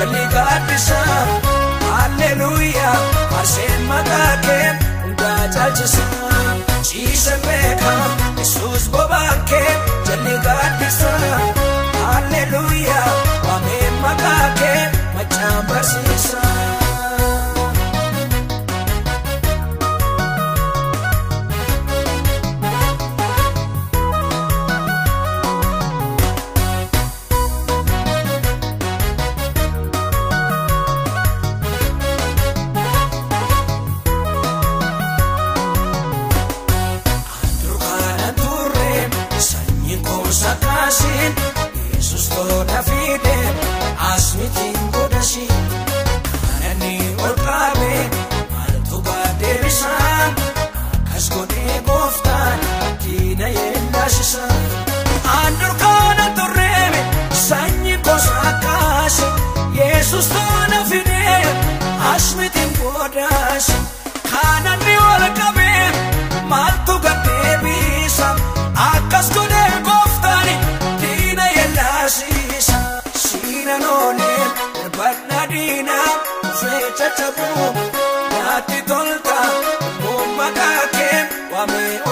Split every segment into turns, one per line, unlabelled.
jalli gaaddisaa halleluuyaa marseen maqaa kee hundaa caalchisaa ciisa beekaa yesuus bobaa kee jalli gaaddisaa halleluuyaa waameen maqaa kee machaan barsiisaa. I mean,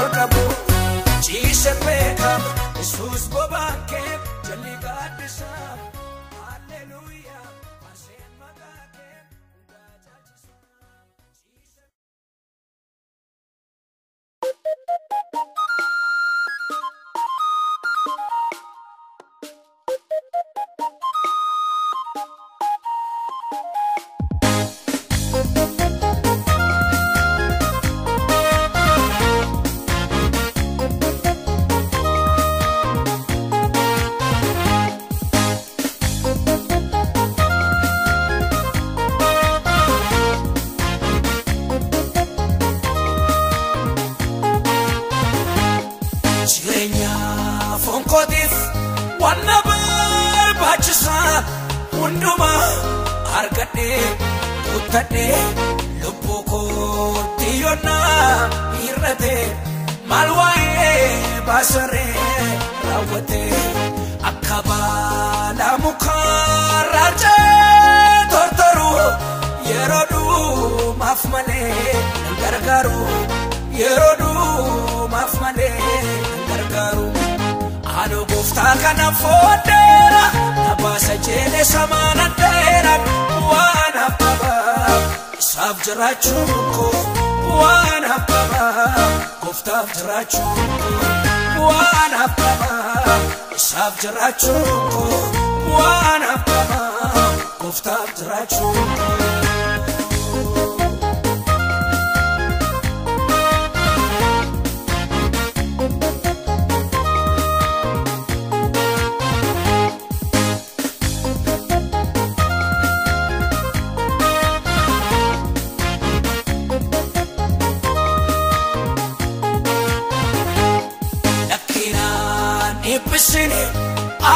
dhiphisini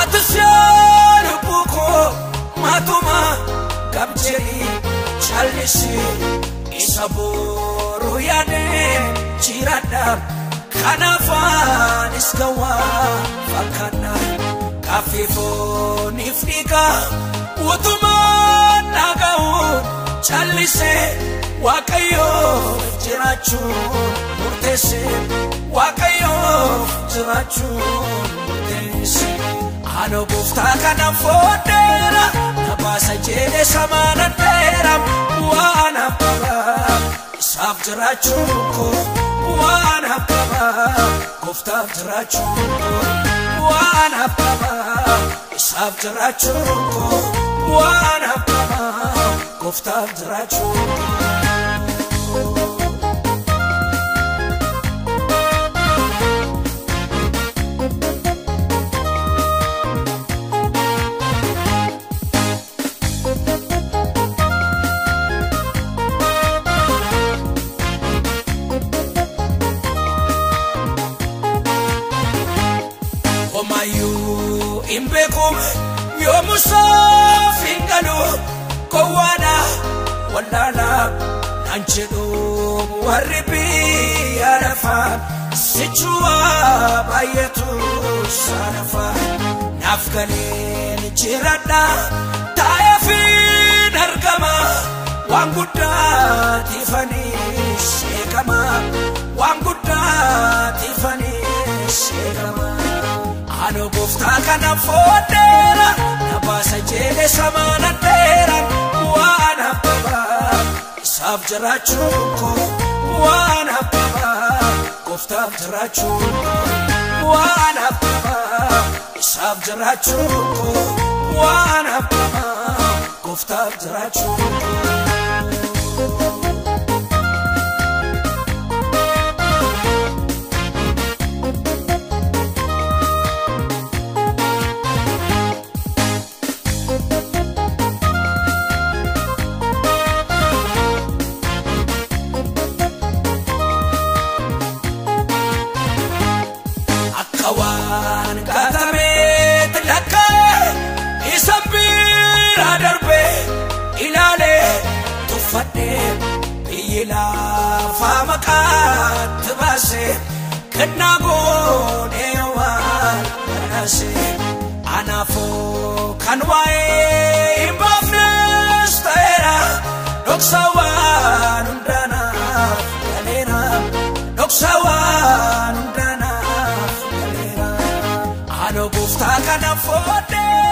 atisyaa lubbuu koo matuma qabjeni callisi isa booruu yaadee jiradha kanaafaanis gawaa fakkaanna kaffifooniif dhiigaa utumaan dhaga'uun callisee waaqayyoof jiraachuun murteesse waaqayyoof jiraachuun murteesse ano gooftaa kana fooddeera na baasa jedhe samaana dheera waan abbabaa isaaf jiraachuun koo waan abbabaa gooftaaf jiraachuun koo waan abbabaa isaaf jiraachuun koo waan abbabaa gooftaaf jiraachuun koo. Yoomusaaf hin galu gowwaadha wallaala naan jedhu warri biyya lafaa sichuwa baay'eetu saanafa naaf galeen jiradha taa'eefiin argama waan guddaa tiifanii sheekama waan guddaa tiifanii sheekama. Ano gooftaa kana fooddeera na baasa jedhe samaana dheera waan abbabaa isaaf jiraachuun koo waan abbabaa gooftaaf jiraachuun koo waan abbabaa isaaf jiraachuun koo waan abbabaa gooftaaf jiraachuun koo. Lafaa maqaatti baase kennaa goonee waan badhaase anaafoo kan waa'ee hin baafnes ta'eera dhoksa waan hundaanaaf galeera dhoksa waan hundaanaaf galeera ano gooftaa kana fooddeera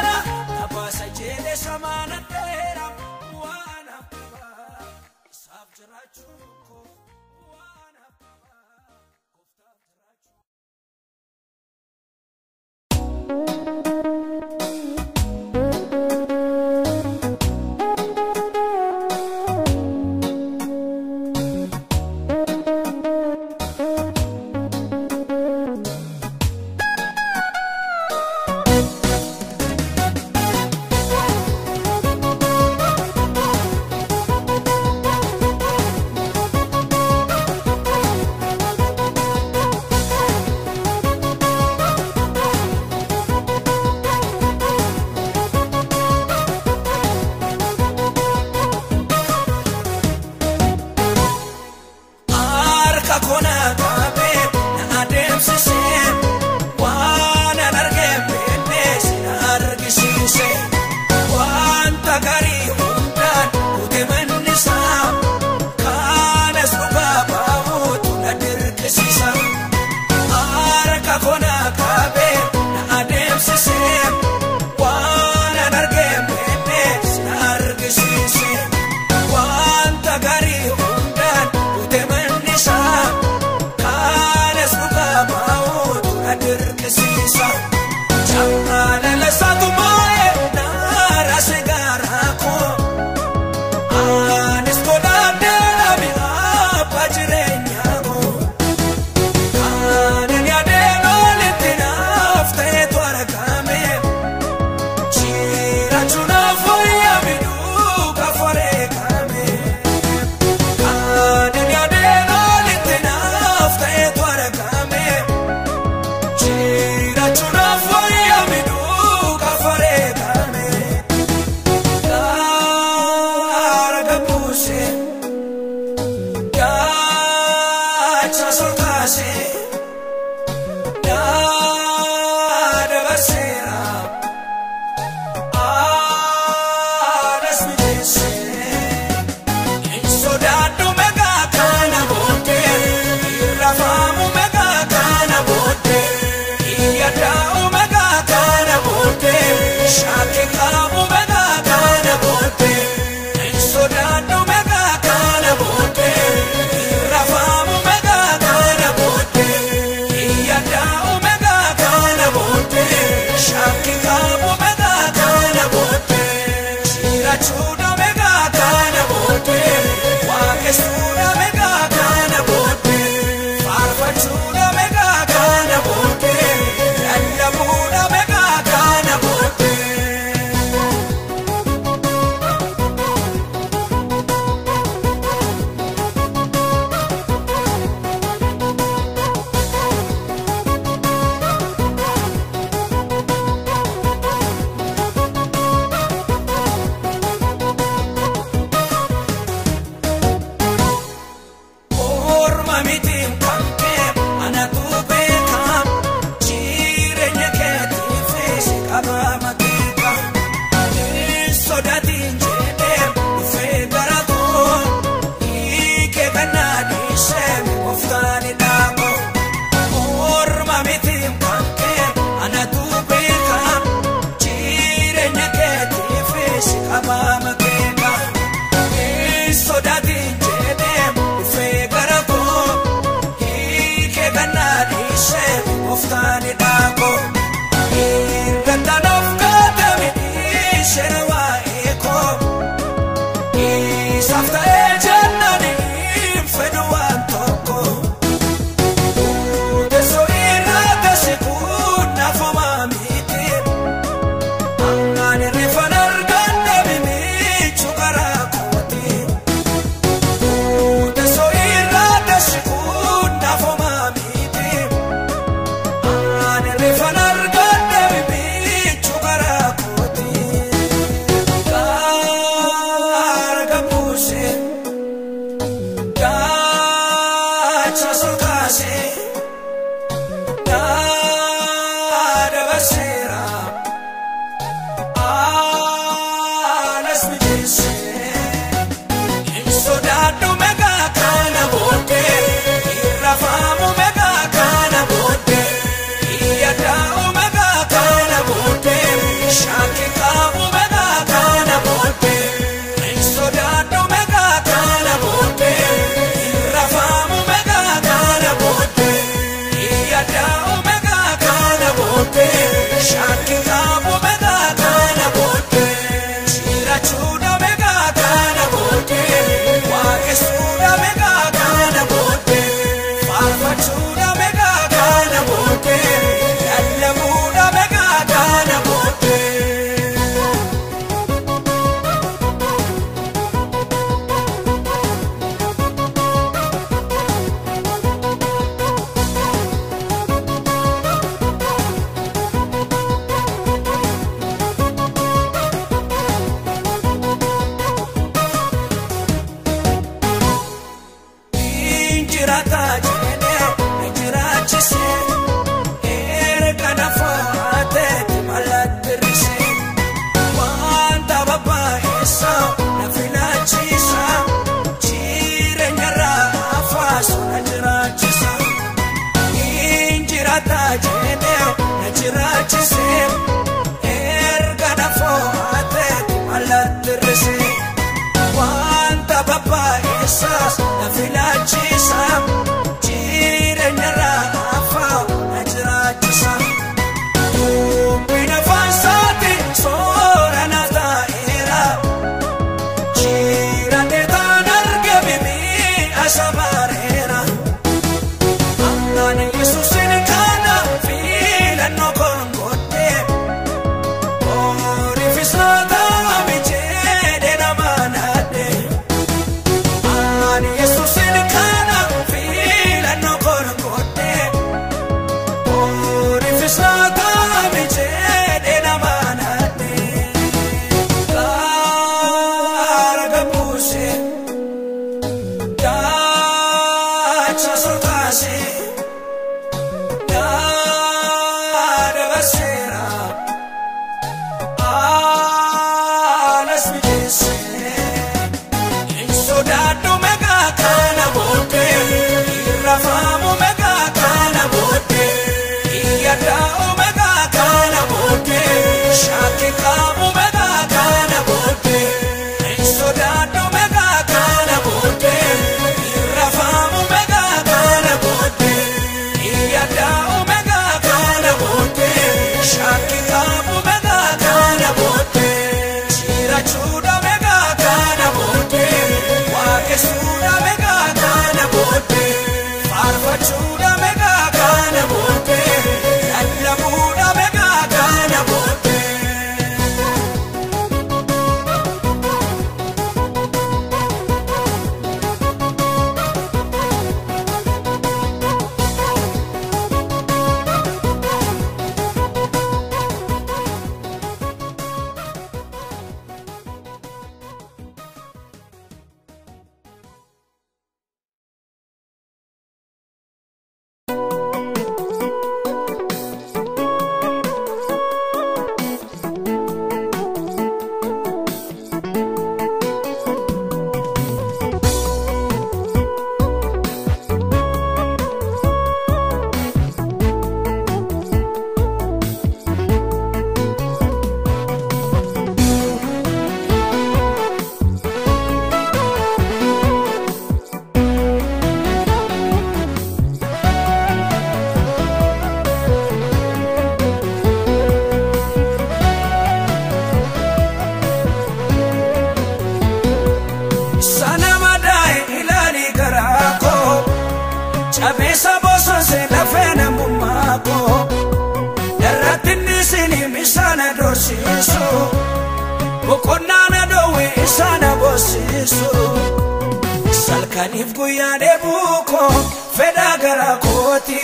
boosisu salkaniif guyyaa dheebuu koo fedhaa garaa kooti.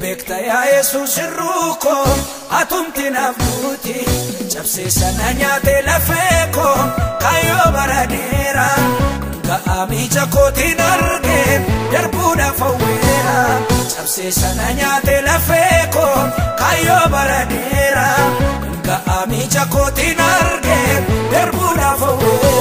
Beekta yaa yesuus irruu koo atumti naaf duuti cabsee sana nyaate lafee koo kayyoo bara dheeraa ga'aa miija kootiin argee darbuudhaaf hawweera cabsee sana nyaate lafee koo kayyoo bara dheeraa ga'aa miija kootiin argee darbuudhaaf hawweera.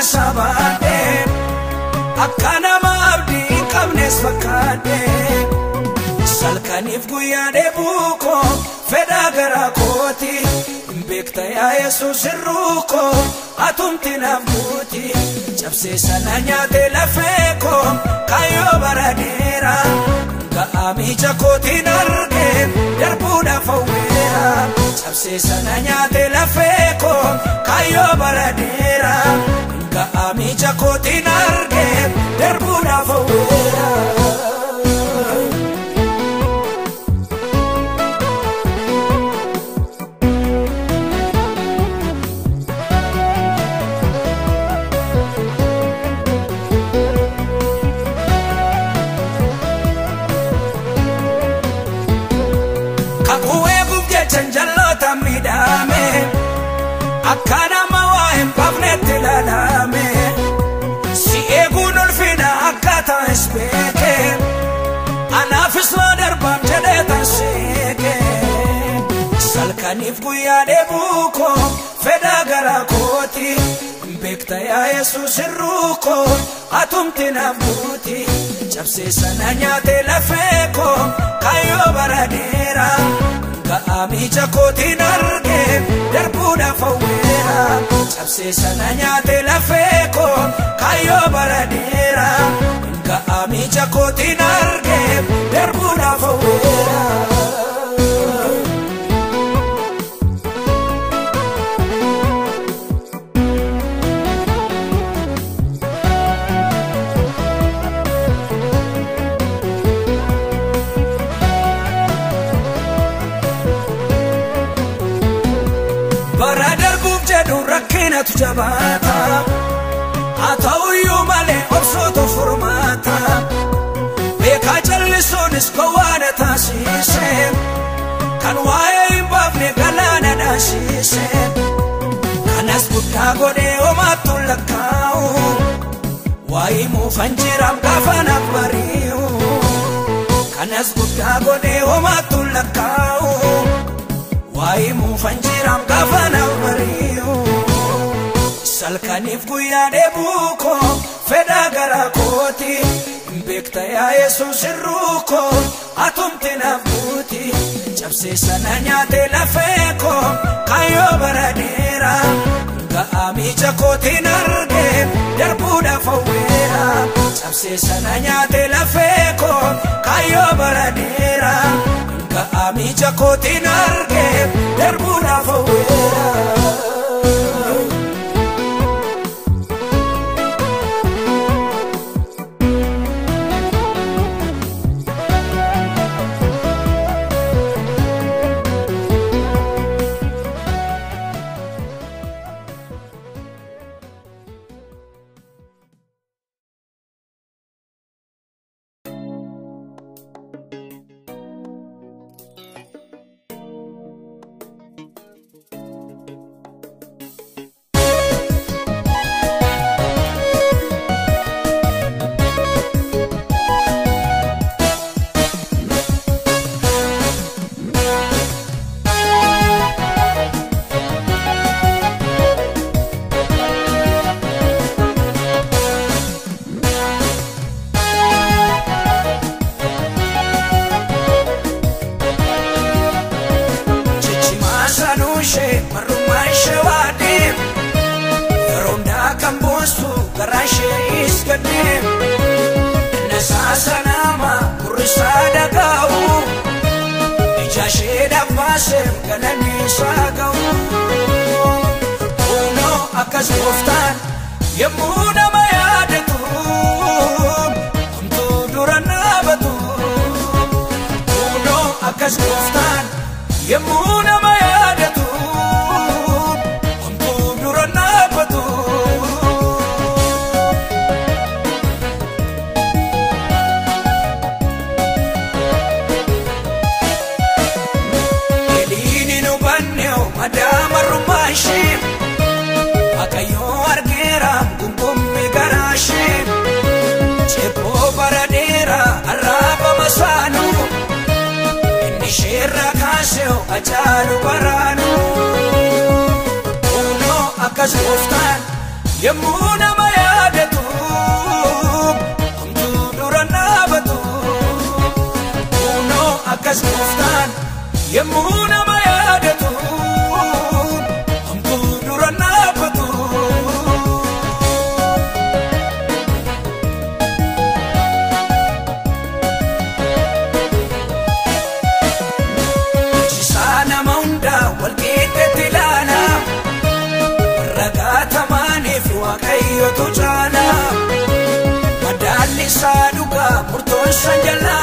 Hunduma sabaadhe akka nama abdii hin qabnes fakkaadhe salkaniif guyyaa dheebuu koo fedhaa garaa kooti beekta yaa yesuus irruu koo atumti naaf guuti cabsee sana nyaate lafee koo kaayyoo bara dheeraa ga'aa miija kootiin argee darbuudhaaf hawweera cabsee sana nyaate lafee koo kaayyoo bara ga'aa miija kootiin argee darbuudhaaf hawweera. Salkaniif guyyaa dheebuu koo fedhaa garaa kooti beekta yaa yesuus irruu koo atumti naaf guuti cabsee sana nyaate lafee koo kayyoo bara dheeraa ga'aa miija kootiin argee darbuudhaaf hawweera cabsee sana nyaate lafee koo kayyoo bara dheeraa ga'aa miija kootiin argee darbuudhaaf hawweera. Jabaata haa ta'uyyuu malee obsuutu furmaata beekaa jallisuunis gowwaana taasise kan waa'ee hin baafne galaana dhaasise kanas guddaa godhee homaattu lakkaa'u waa'ee muufan jiraam gaafa naaf bari'u kanas guddaa godhee homaattu lakkaa'u. waa'ee muufan jiraam gaafa naaf bari'u salkaniif guyyaa dheebuu koo fedhaa garaa kooti beekta yaa yesuus irruu koo atumti naaf guuti cabsee sana nyaate lafee koo kayyoo bara dheeraa ga'aa miija kootiin argee darbuudhaaf hawweera cabsee sana nyaate lafee koo kayyoo bara dheeraa ga'aa miija kootiin caalu baraanu humno akkas gooftaan yemmuu nama yaadatu homtuu dura naabatu humno akkas gooftaan yemmuu nama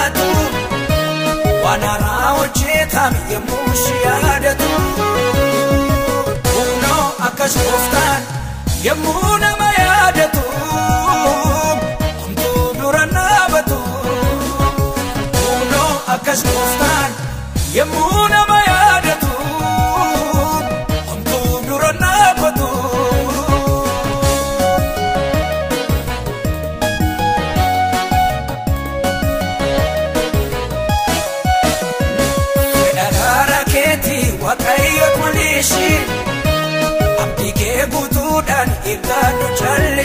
ያደቱ ዋናራዎቼ ታምየሙሽ ያደቱ ሁኖ አከሽ ጎፍታን የሙነማ ያደቱ ሁምቱ ዱረና በቱ ሁኖ አከሽ ጎፍታን የሙነማ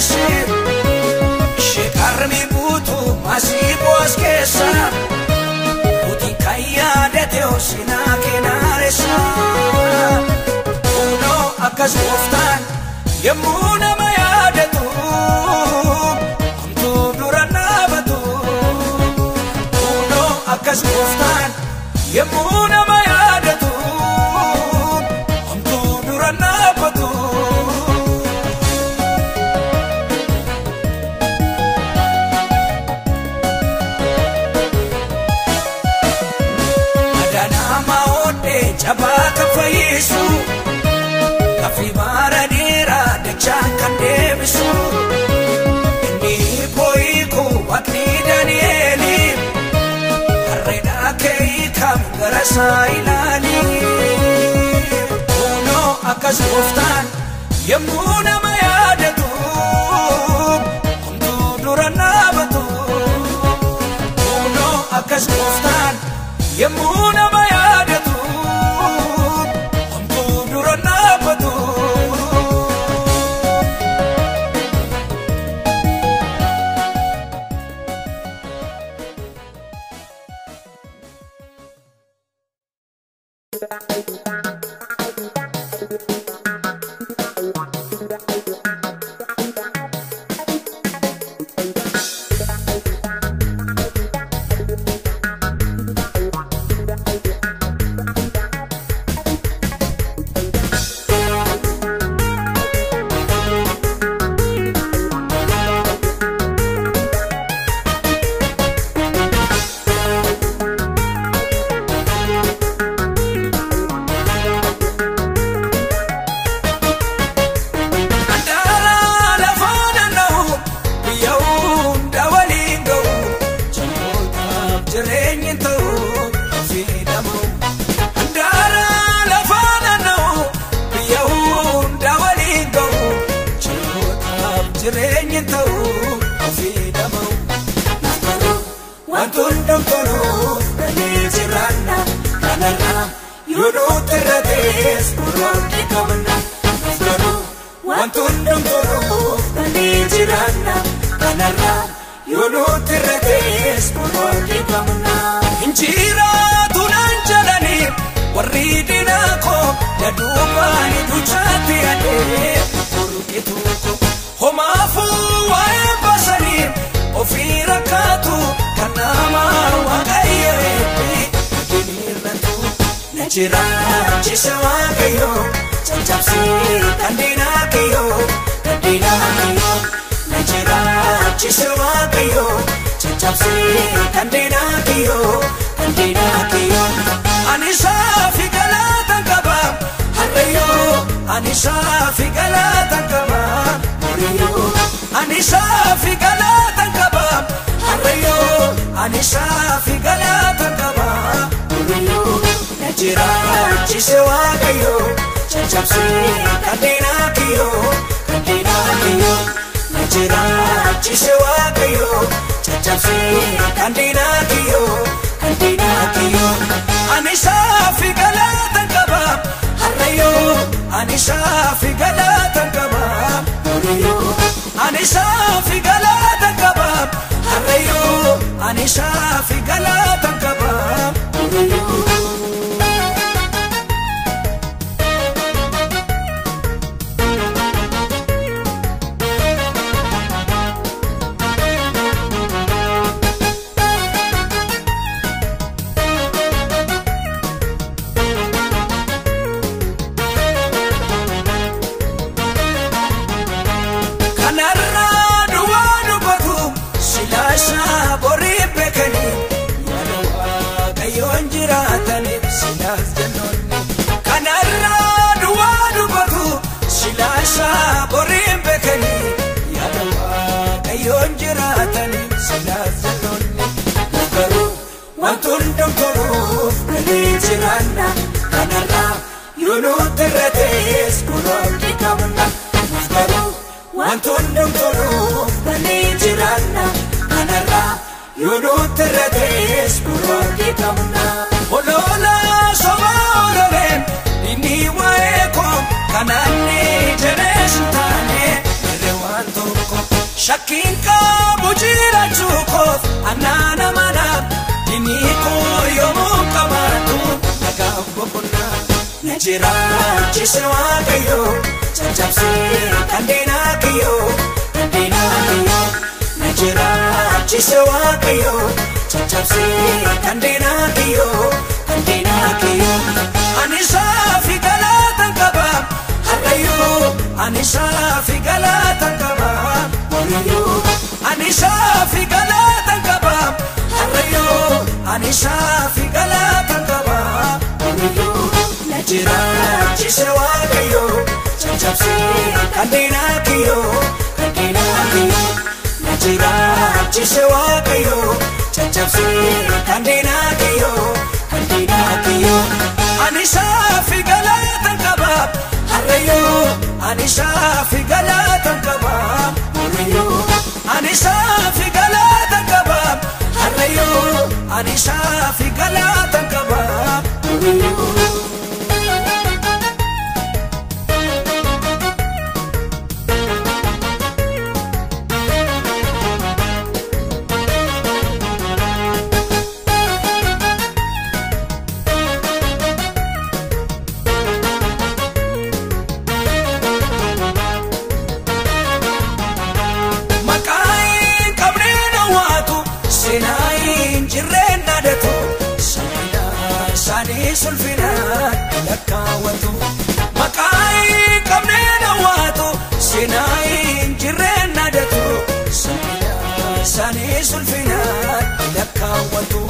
keessa sheekarmi buutu masii boos keessa uti kan yaadate hosinaa kenaareessa kunoo akkas gooftaan yemmuu nama yaadatu hamtuu dura naabatu kunoo akkas gooftaan yemmuu nama isaa ilaali kunoo akkas gooftaan yommuu nama yaadatu kumtuu dura naabatu kunoo akkas gooftaan yommuu nama jiraachise waaqayyo caccabsee kan diinaa kiyyo kan diinaa kiyyo na jiraachise waaqayyo caccabsee kan diinaa kiyyo kan diinaa kiyyo ani saafi galaatan qaba harrayyo ani saafi galaatan qaba muriyo ani saafi galaatan qaba harrayyo ani saafi galaatan qaba muriyo na jiraachise waaqayyo caccabsee kan diinaa kiyyo kan diinaa kiyyo na jiraachise waaqayyo caccabsee kan diinaa kiyyo kan diinaa kiyyo ani saafi galaatan qaba harrayyo ani saafi galaatan qaba muriyo ani saafi galaatan qaba harrayyo ani saafi galaatan qaba muriyo. Wantoon hundumtuuf galee jiraanna kanarraa yoo nuti irra ta'es kunuunti qabna garuu wantoon hundumtuuf galee jiraanna kanarraa yoo nuti irra ta'es kunuunti qabna. Olola soba ololeen inni waa'ee koo kanaan ni jedhee taane irree waan tokko shakkiin qabu jiraachuu koof annaana manaaf koo yommuu qabaatu nagaaf boqonnaa. na jiraachise waaqayyo caccabsee kan diinaa kiyyo kan diinaa kiyyo na jiraachise waaqayyo caccabsee kan diinaa kiyyo kan diinaa kiyyo ani saafi galaatan qaba harrayyo ani saafi galaatan qaba muriyo ani saafi galaatan qaba ani saafi galaatan qaba muriyo na jiraachise waaqayyo caccabsee kan diinaa kiyyo kan diinaa kiyyo na jiraachise waaqayyo caccabsee kan diinaa kiyyo kan diinaa kiyyo ani saafi galaatan qaba harrayyo ani saafi galaatan qaba muriyo ani saafi galaatan qaba ani saafi galaatan qaba isaanii sulfinaan lakkaawwatu.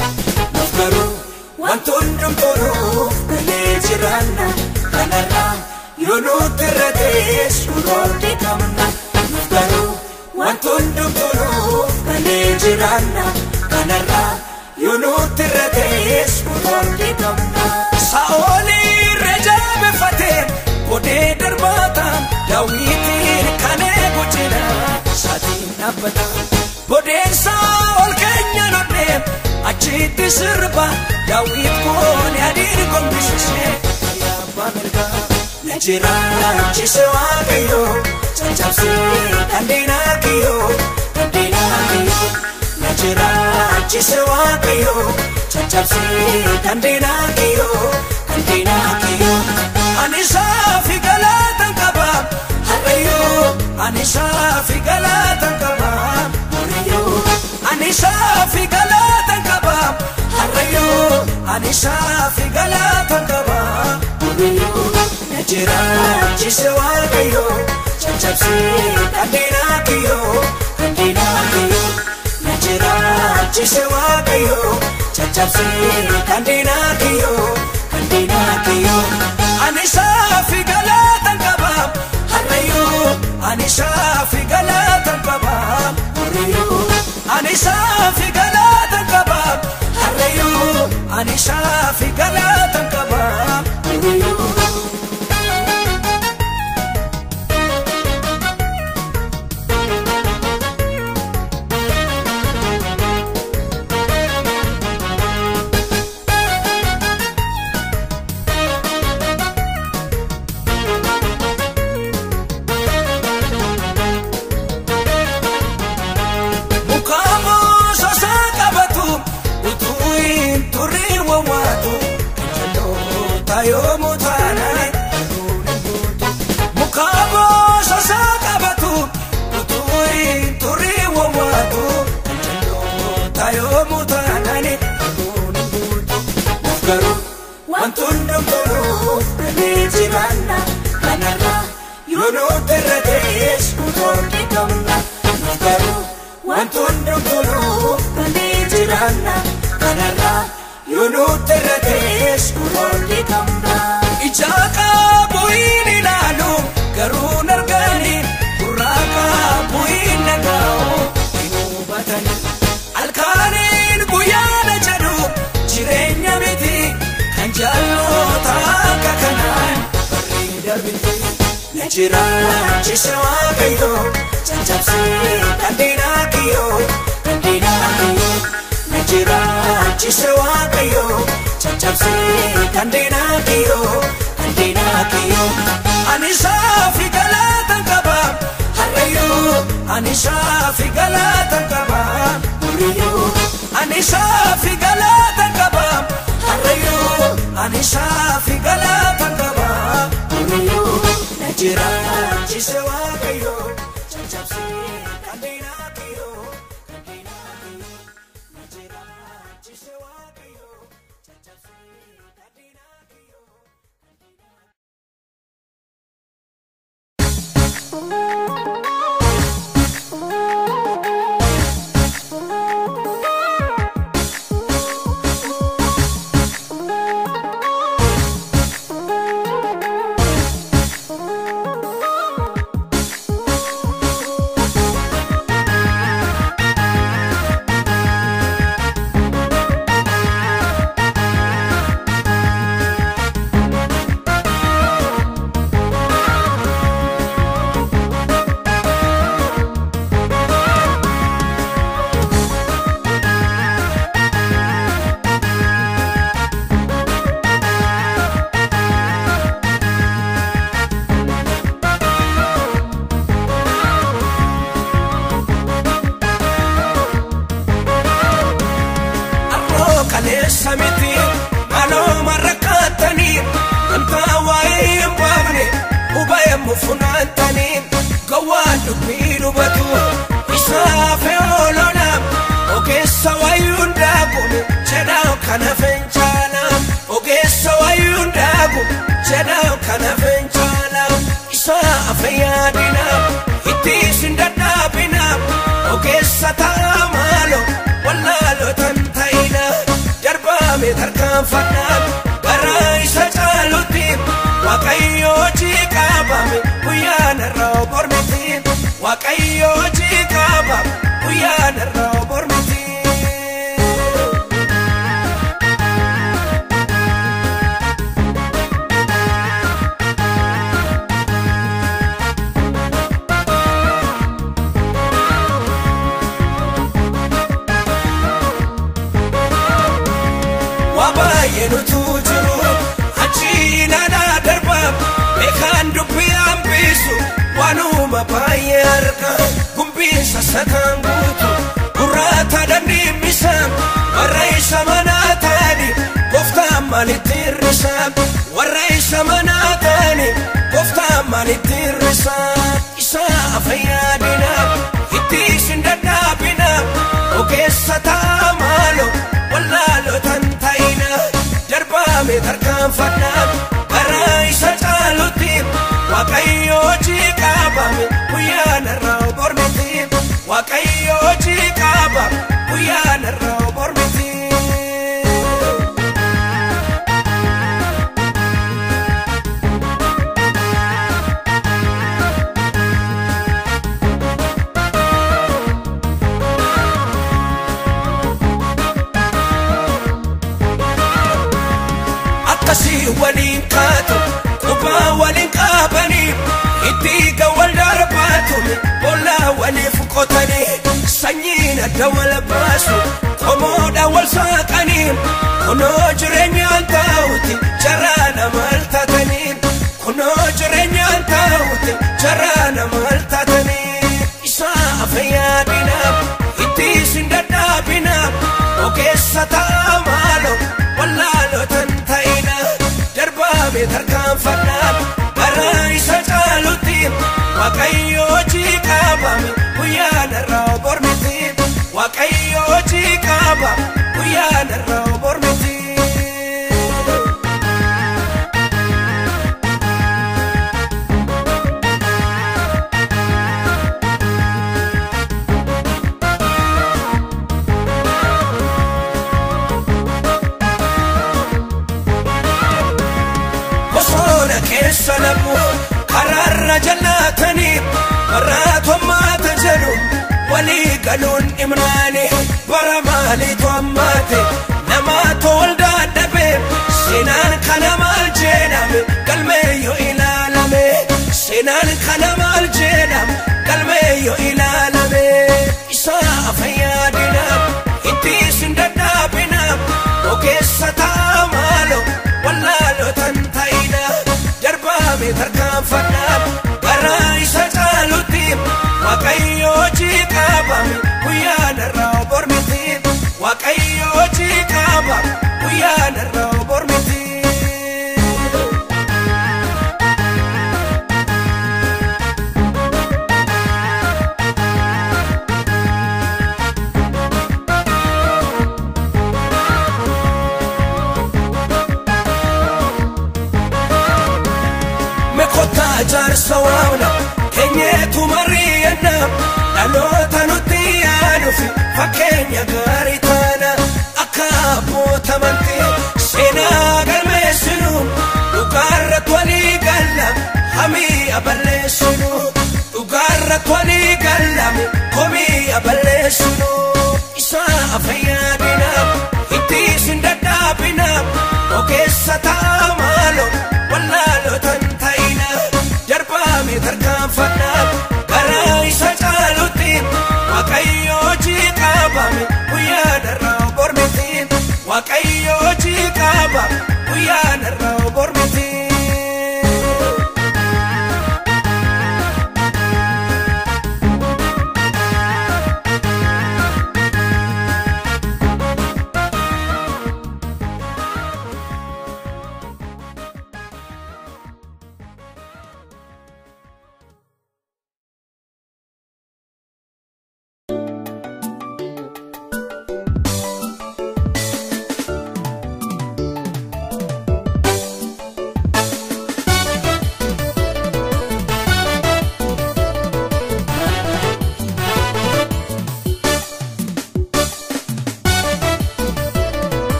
Nuuf garuu wantoon hundumtuuf galee jiraanna kanarraa yoo nuti irra ta'es kunuunti qabna. Nuuf garuu wantoon hundumtuuf galee jiraanna kanarraa yoo nuti irra ta'es kunuunti qabna. Saa'olii reejaabeeffatee bodee darbaataan daawwitiin kan eegu jira saatiin dhaabbata. Bodeen Saa'ol keenya nodhee achitti sirba daawwit koon adiin gombisisee abbaa mirgaa. Na jiraachise waaqayyo caccabsee kan diinaa kiyyo kan diinaa kiyyo na jiraachise waaqayyo caccabsee kan diinaa kiyyo kan diinaa kiyyo ani saafi galaatan qaba harrayyo ani saafi galaatan qaba muriyo ani saafi galaatan qaba harrayyo ani saafi galaatan qaba jiraachise waaqayyo caccabsee kanneenaa kiyyo kanneenaa kiyyo na jiraachise waaqayyo caccabsee kanneenaa kiyyo kanneenaa kiyyo ani saafi galaatan qaba harreeyyuu ani saafi galaatan qaba harreeyyuu ani saafi galaatan qaba harreeyyuu ani saafi galaatan qaba wanti hundumtuu dhalee jiraanna kanarraa yoo nuti irra ta'es utoonni qabna Naaf garuu wanti hundumtuu dhalee jiraanna kanarraa yoo nuti irra Na jiraachise waaqayyo caccabsee kanneenaa kiyyo kanneenaa kiyyo. Na jiraachise waaqayyo caccabsee kanneenaa kiyyo kanneenaa kiyyo. Ani saafi galaatan qaba harreeyyuu ani saafi galaatan qaba harreeyyuu ani saafi galaatan qaba harreeyyuu ani saafi galaatan qaba na jiraachise waaqayyo caccabsee kanneenaa kiyyo kanneenaa kiyyo wallaalotan ta'ina darbaame tarkaanfannaa bara isa caalutti waaqayyo hojii qabame guyyaan irraa bormiti waaqayyo hojii qabame guyyaan qubaa waliin qabanii itti gawwal darbaatumi bollaa waliif qotanii sanyiin adda wal baasu qomoodha wal saaqanii kunoo jireenyaan taa'uti jaraa nama altatanii kunoo jireenyaan taa'uti jaraa nama altatanii isaa fayyaadinaaf itti isin dadhaabinaaf ogeessa ta'a maaloo wallaalotan ta'ina darbaame tarkaanfannaan bara isa caalutti waaqayyo hojii qabame guyyaan irraa bormiti. waaqayyo hojii marraatommaata jedhu walii galuun dhimnaani bara maaliitu ammaate namaatu wal daadhabe seenaan kana maal jedhame galmeeyyo ilaalame seenaan kana maal jedhame galmeeyyo ilaalame isaa fayyaadinaaf itti isin dadhaabinaaf ogeessa ta'a maaloo wallaalotan We are dhugaarratti walii gallame komii aballeessinu isaa fayyaadinaaf itti isin dadhaabinaaf ogeessa ta'a maaloo wallaalotan ta'ina darbaame tarkaanfannaan gara isa caalutti waaqayyo hojii qabame guyyaan irraa bormiti waaqayyo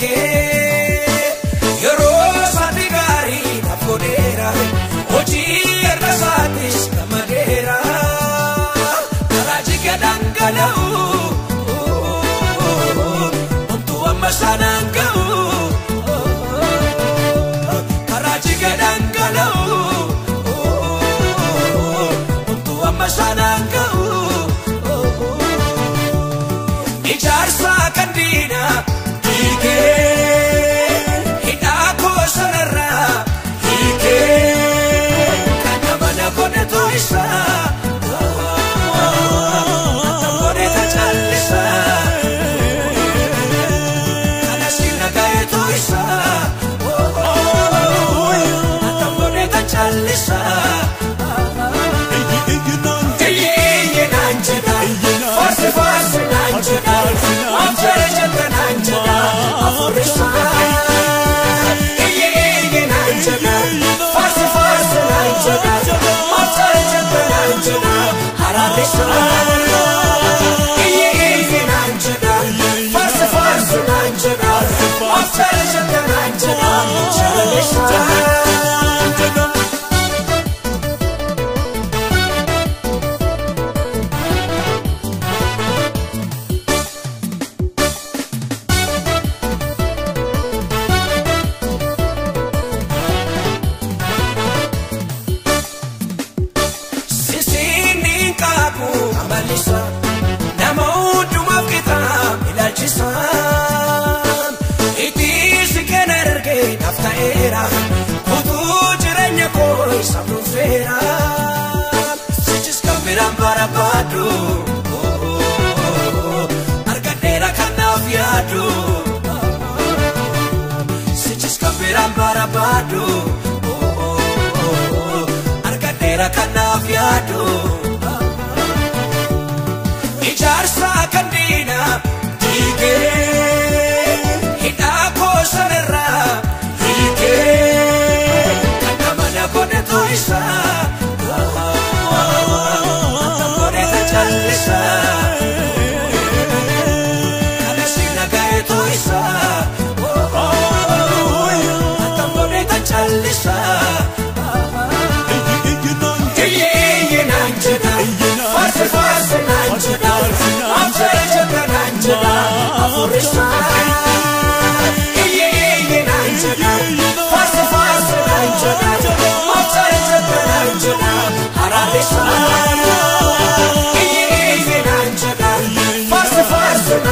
keeke yeroo isaati gaarii naaf godheera hojii erga isaatis gamadeera karaa jige dhangala'u Generation time. Fast, fast,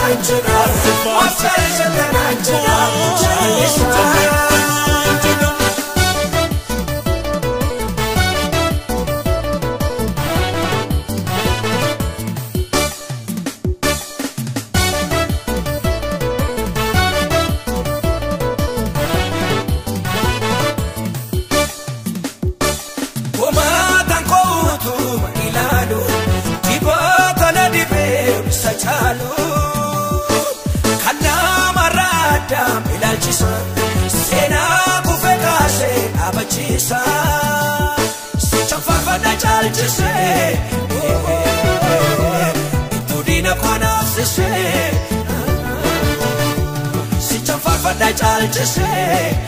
to say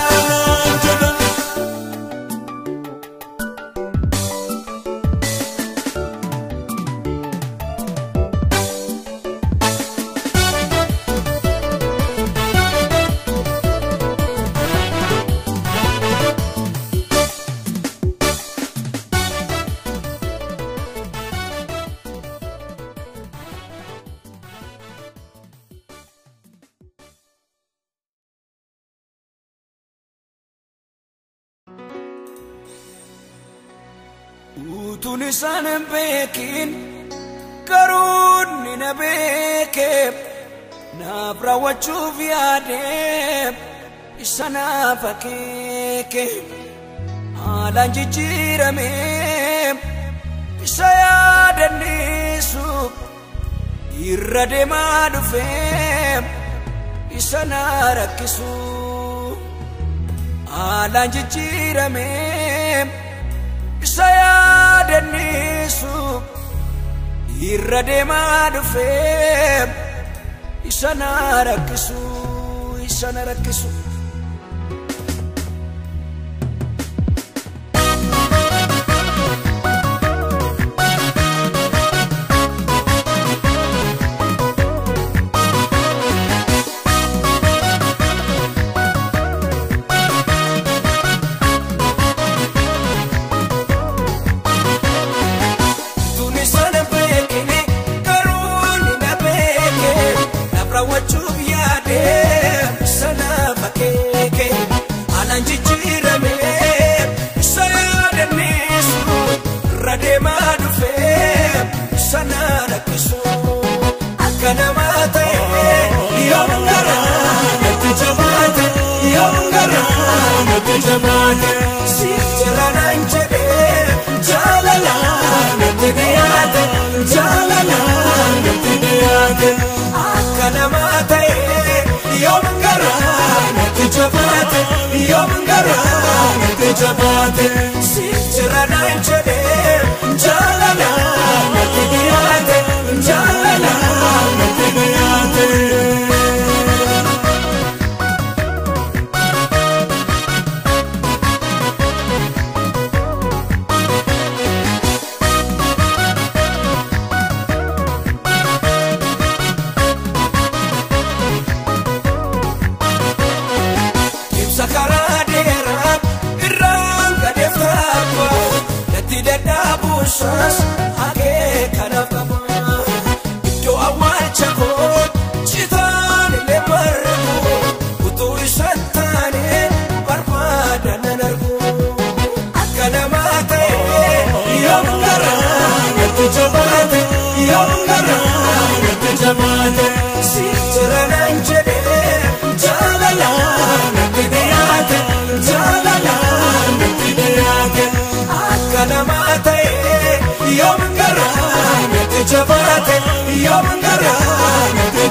malaan jijjiirame isa yaadannisu irra deemaa dhufe isa na rakkisu haalaan jijjiirame isa yaadannisu irra deemaa isanara kisu. na rakkisu.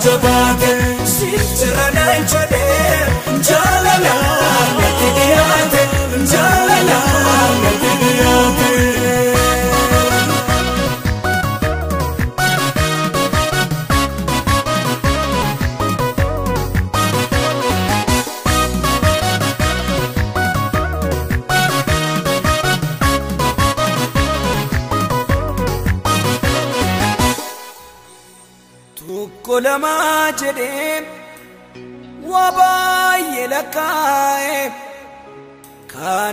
jabaate
si jira na ijoodee jaalala na kiriyaate.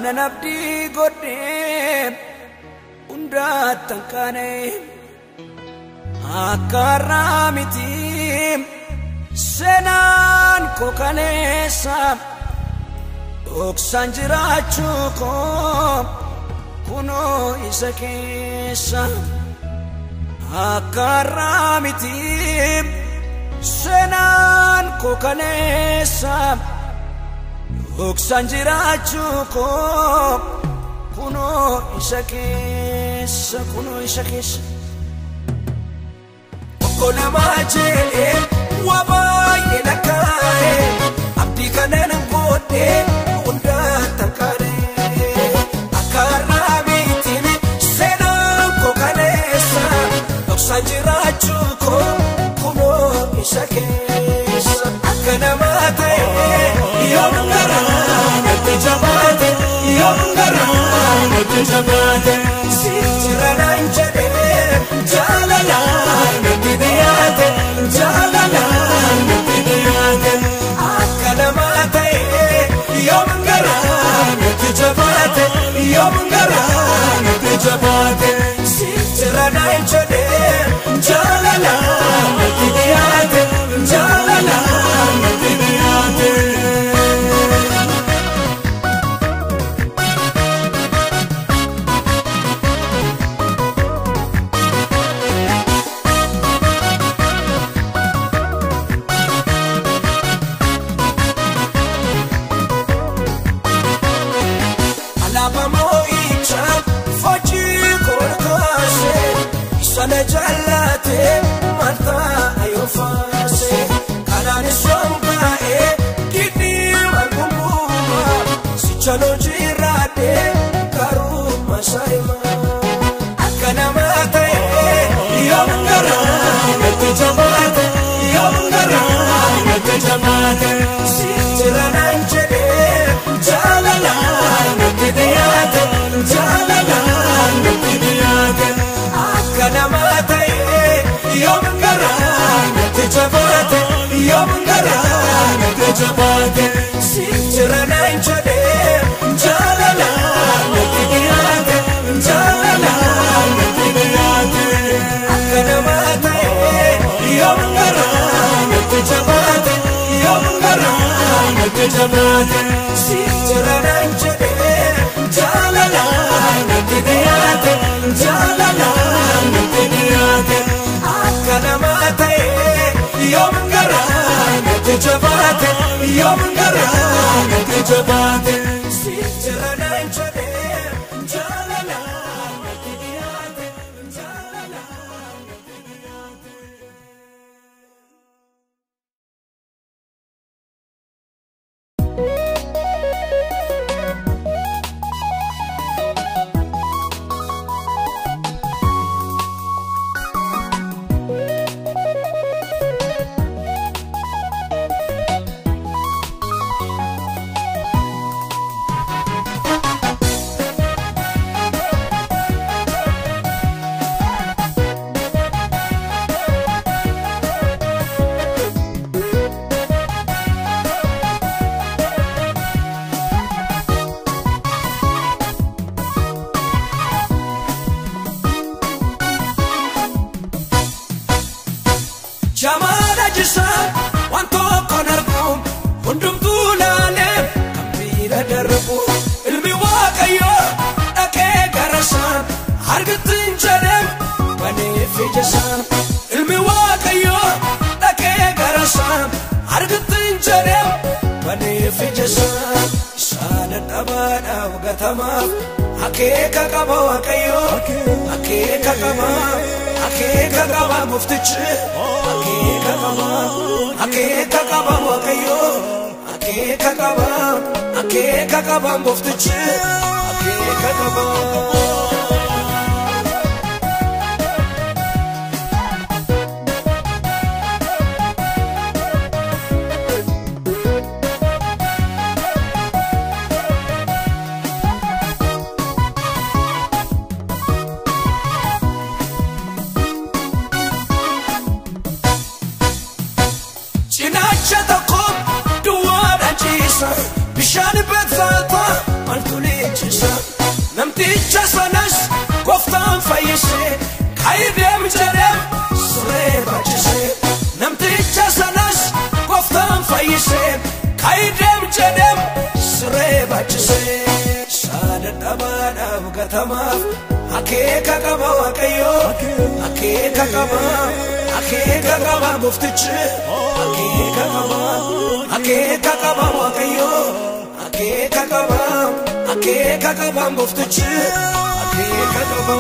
aannan abdii godhee hundaatti hanqaanee akka har'aa miti seenaan koo kaleessa dhoksaan jiraachuu koo kunoo isa keessa akka har'aa miti seenaan koo kaleessa. Boksaan jiraachuu koo kunoo isa keessa kunoo isa keessa. Tokko namaa jedhee waa baay'ee lakkaa'ee abdii kanneen godhee hundaa tarkaanee akka har'aa biitiin seenaan koo kaleessa boksaan jiraachuu koo kunoo isa keessa. akka namaa ta'e yoom garaa natti jabaate yoom garaa
natti jabaate
sirjira naan jedhe jaalalaan natti dhiyaate jaalalaan
natti dhiyaate
akka namaa ta'e yoom garaa natti jabaate yoom garaa
natti jabaate.
Dadhabaadhaaf gatamaaf akeeka qaba waaqayyoo akeeka qaba akeeka qaba muftichi akeeka qaba akeeka qaba waaqayyoo akeeka qaba akeeka qaba muftichi akeeka qaba. Gatamaaf akeeka qaba waaqayyoo akeeka qaba akeeka qaba muftichi akeeka qaba akeeka qaba waaqayyoo akeeka qaba akeeka qaba muftichi akeeka qaba.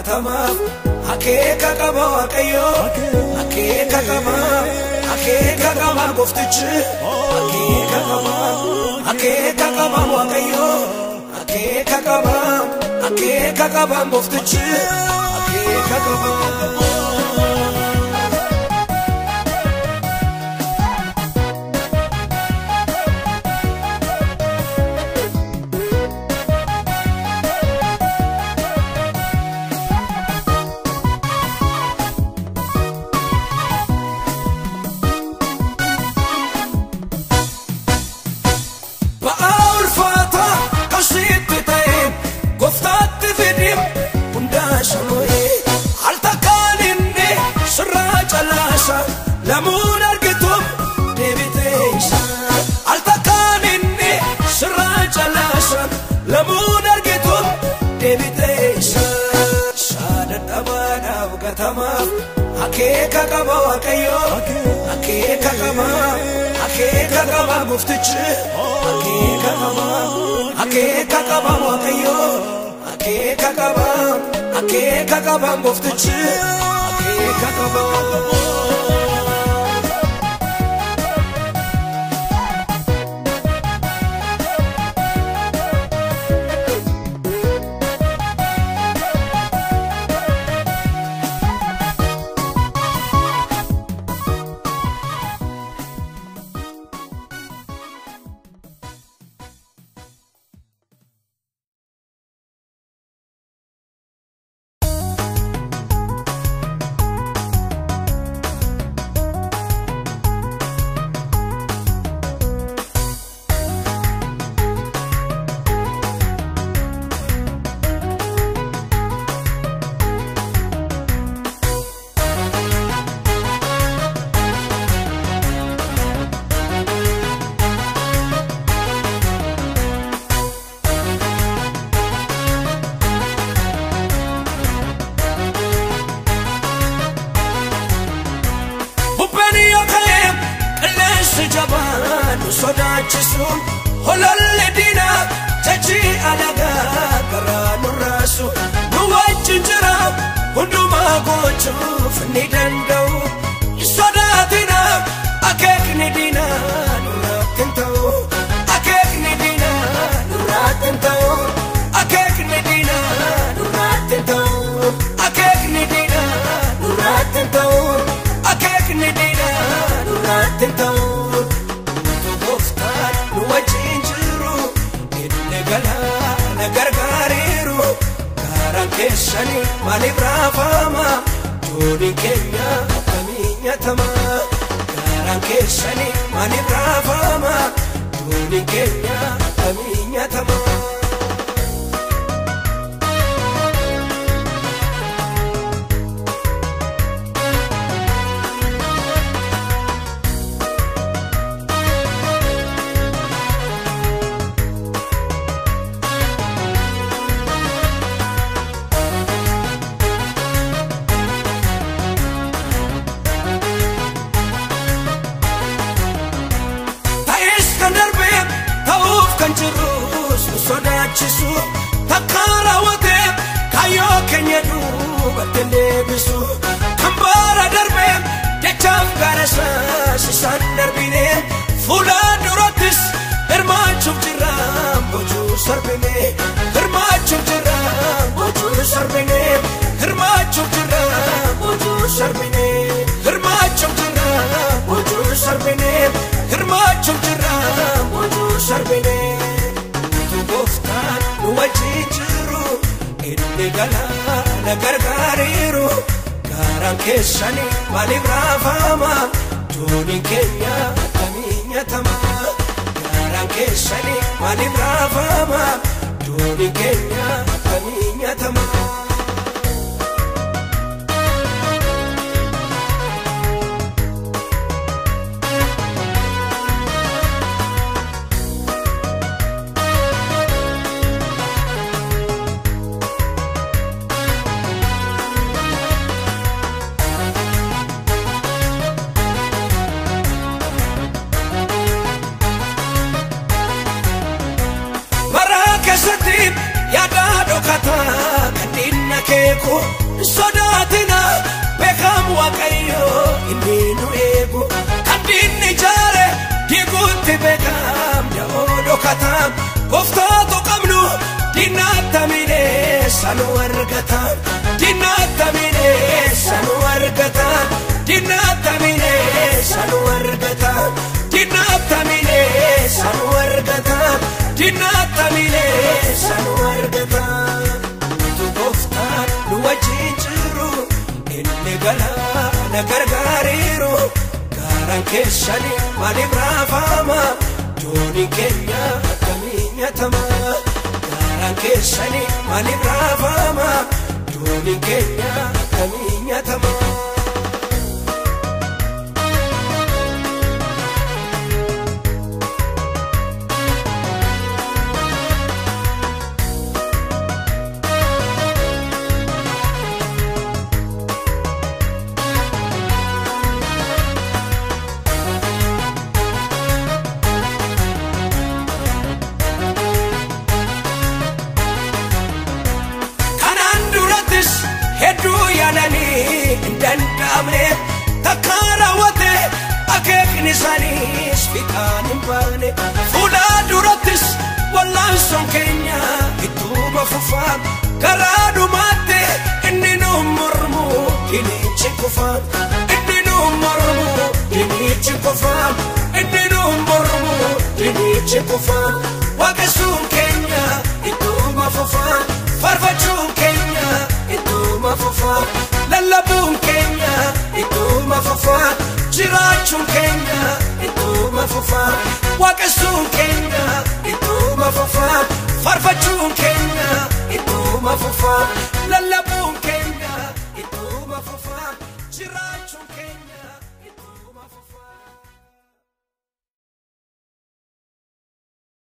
Gatamaaf akeeka qaba waaqayyoo akeeka qaba akeeka qaba gooftichi akeeka qaba akeeka qaba waaqayyoo akeeka qaba akeeka qaba gooftichi akeeka qaba. Akeeka qaba akeeka qaba muftichi akeeka qaba akeeka qaba waaqayyoo akeeka qaba akeeka qaba muftichi akeeka qaba. Keessanii maaliif raafama jooniin keenya akkamii nyaatama. Sarbine tu gooftaan nu wajjin jiru inni galaana gargaariiru gaaraan keessanii maaliif raafama jooniin keenya akkamii nyaatama gaaraan keessanii maaliif raafama jooniin keenya akkamii nyaatama. Da'oo dhokataa gooftaatu qabnu diinattamine sanu argata diinattamine sanu argata diinattamine sanu argata diinattamine sanu argata diinattamine sanu argata tu gooftaan nu wajjin jiru inni galaana gargaariiru gaaraan keessanii maaliif raafama jooniin keenya akkamii nyaatama gaaraan keessanii maaliif raafama jooniin keenya akkamii nyaatama. nama fufaan karaa dhumaatti inni nu mormu kinichi kufaan inni nu mormu kinichi kufaan inni nu mormu kinichi kufaan waaqessuun keenya ittuma fufaan farfachuun keenya ittuma fufaan lallabuun keenya ittuma fufaan jiraachuun keenya ittuma fufaan waaqessuun keenya ittuma fufaan farfachuun keenya. went for fraud